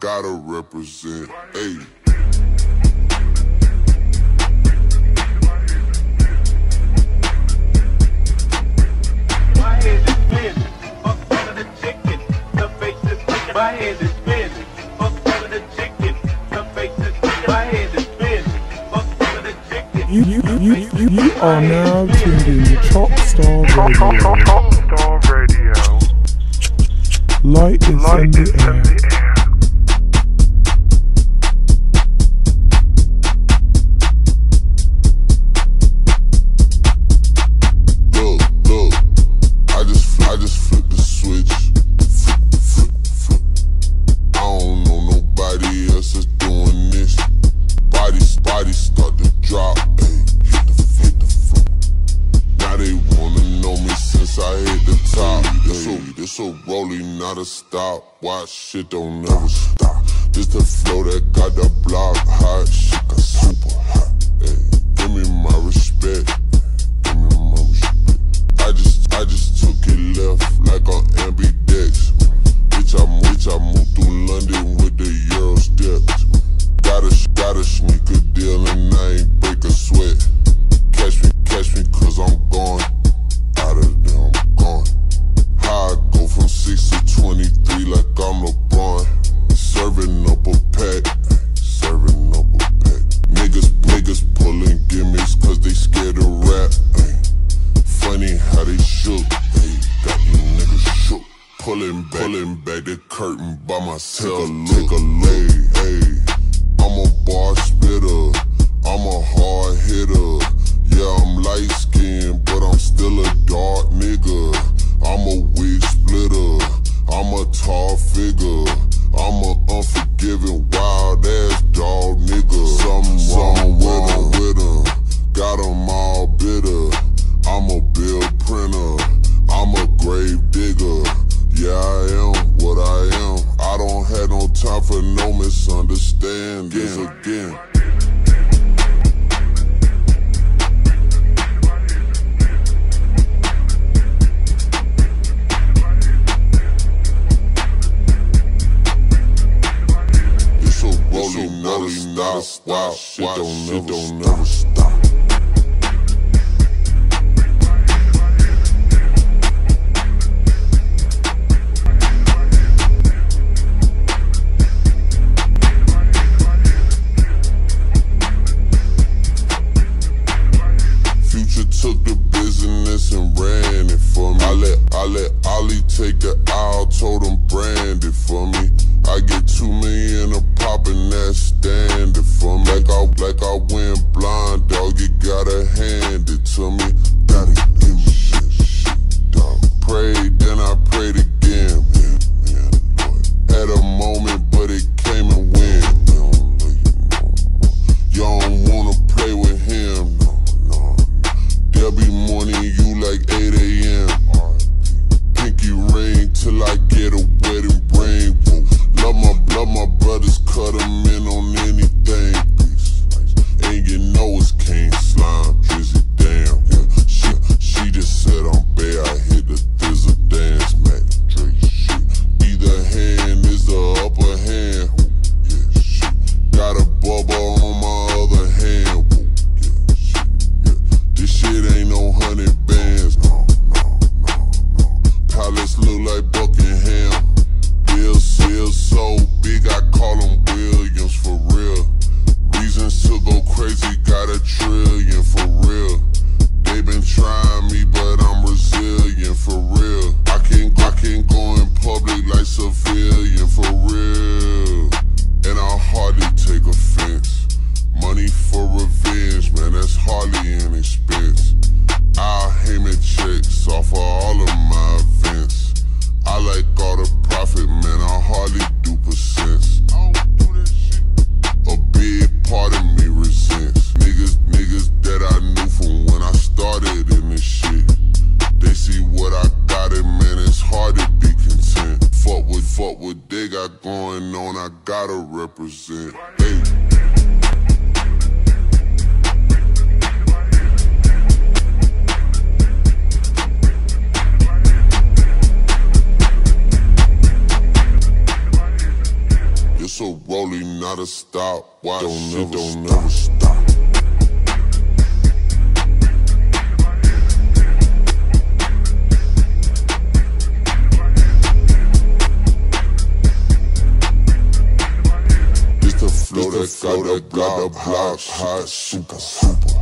gotta represent. Hey. My head is spinning. Fuck all of the chicken. The face is spinning. My head is spinning. Fuck all of the chicken. The face is spinning. My head is spinning. Fuck all of the chicken. You, you, you, you, you are now tuned in to Chop Star Radio. Star Radio. Light is in the is in the air. A, rolling, not a stop. Watch shit don't never stop. This the flow that got the block hot. Shit got super hot. Curtain by myself. Take a look, hey, I'm a bar for no misunderstandings again. It's a rolling, not a stop. Stop. Shit don't never, don't never stop. Let I let Ollie take the aisle, told him brand it for me. I get two million a pop and that's standard for me. Like I like I went blind, dog. You got a hand man, that's hardly an expense. I'll Heyman checks off of all of my events. I like all the profit, man, I hardly do percents. A big part of me resents niggas, niggas that I knew from when I started in this shit. They see what I got, and man, it's hard to be content. Fuck with, fuck what they got going on, I gotta represent. Hey. Not a stop. Watch don't never, don't never stop. It's the flow that got the block hot, super, super.